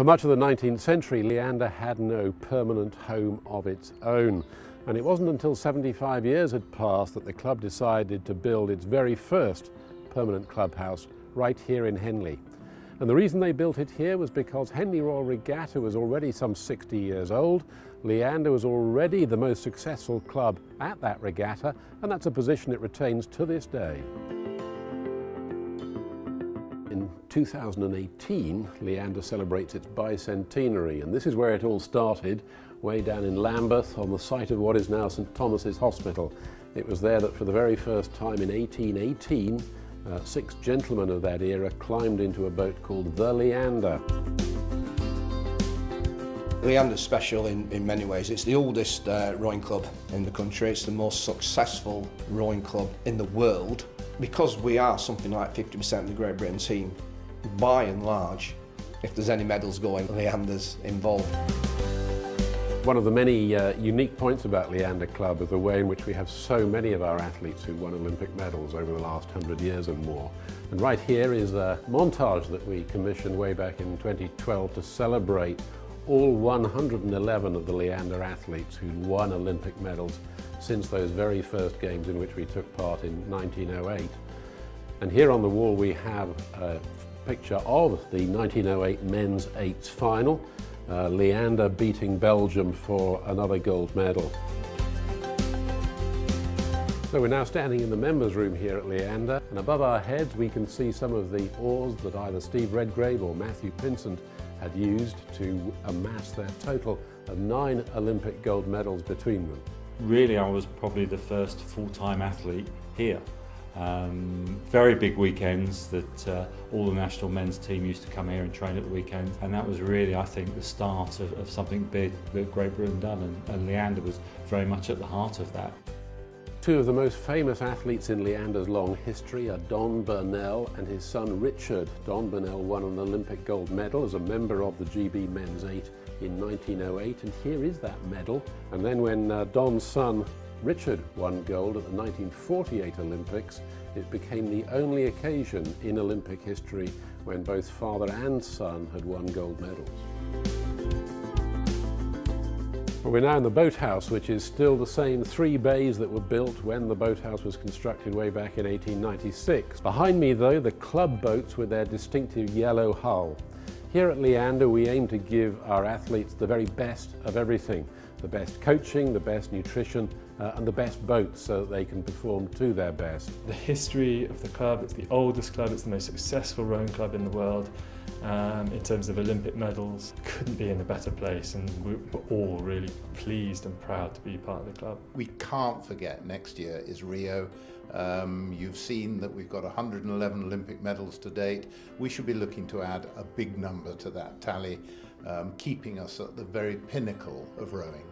for much of the 19th century, Leander had no permanent home of its own. And it wasn't until 75 years had passed that the club decided to build its very first permanent clubhouse right here in Henley. And the reason they built it here was because Henley Royal Regatta was already some 60 years old. Leander was already the most successful club at that regatta, and that's a position it retains to this day. In 2018, Leander celebrates its bicentenary, and this is where it all started, way down in Lambeth on the site of what is now St Thomas's Hospital. It was there that for the very first time in 1818, uh, six gentlemen of that era climbed into a boat called the Leander. Leander's special in, in many ways. It's the oldest uh, rowing club in the country. It's the most successful rowing club in the world. Because we are something like 50% of the Great Britain team, by and large, if there's any medals going, Leander's involved. One of the many uh, unique points about Leander Club is the way in which we have so many of our athletes who won Olympic medals over the last hundred years and more. And right here is a montage that we commissioned way back in 2012 to celebrate all 111 of the Leander athletes who won Olympic medals since those very first games in which we took part in 1908. And here on the wall we have a picture of the 1908 men's eights final uh, Leander beating Belgium for another gold medal. So we're now standing in the members room here at Leander and above our heads we can see some of the oars that either Steve Redgrave or Matthew Pinsent had used to amass their total of nine Olympic gold medals between them. Really I was probably the first full-time athlete here um, very big weekends that uh, all the national men's team used to come here and train at the weekends and that was really I think the start of, of something big that Great Britain done and, and Leander was very much at the heart of that. Two of the most famous athletes in Leander's long history are Don Burnell and his son Richard. Don Burnell won an Olympic gold medal as a member of the GB Men's 8 in 1908 and here is that medal. And then when uh, Don's son Richard won gold at the 1948 Olympics. It became the only occasion in Olympic history when both father and son had won gold medals. Well, we're now in the boathouse, which is still the same three bays that were built when the boathouse was constructed way back in 1896. Behind me, though, the club boats with their distinctive yellow hull. Here at Leander, we aim to give our athletes the very best of everything the best coaching, the best nutrition uh, and the best boats so that they can perform to their best. The history of the club, it's the oldest club, it's the most successful rowing club in the world um, in terms of Olympic medals. Couldn't be in a better place and we're all really pleased and proud to be part of the club. We can't forget next year is Rio. Um, you've seen that we've got 111 Olympic medals to date. We should be looking to add a big number to that tally, um, keeping us at the very pinnacle of rowing.